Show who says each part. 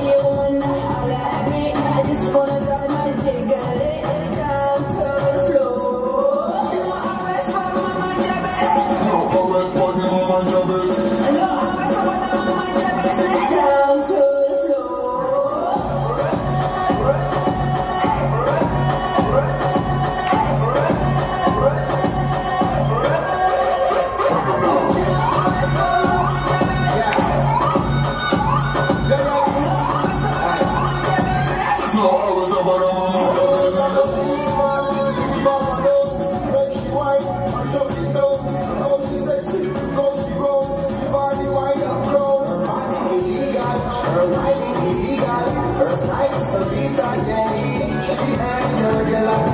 Speaker 1: Policeman, why
Speaker 2: She had life.